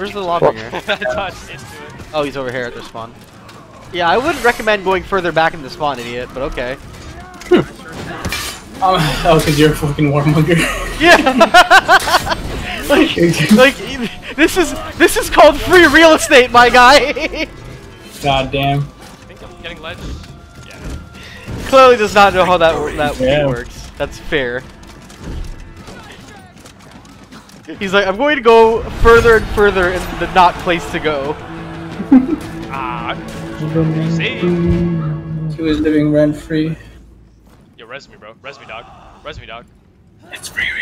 Where's the lava here? I touched into it. Oh, he's over here at the spawn. Yeah, I wouldn't recommend going further back in the spawn, idiot, but okay. Oh, that was because you're a fucking warmonger. Yeah! like, like, this is, this is called free real estate, my guy! God damn. I think I'm getting ledge. Yeah. Clearly does not know how that, that Yeah. works. That's fair. He's like, I'm going to go further and further in the not place to go. Ah. See? He was living rent free. Yo, res me, bro. Res me, dog. Res me, dog. It's free real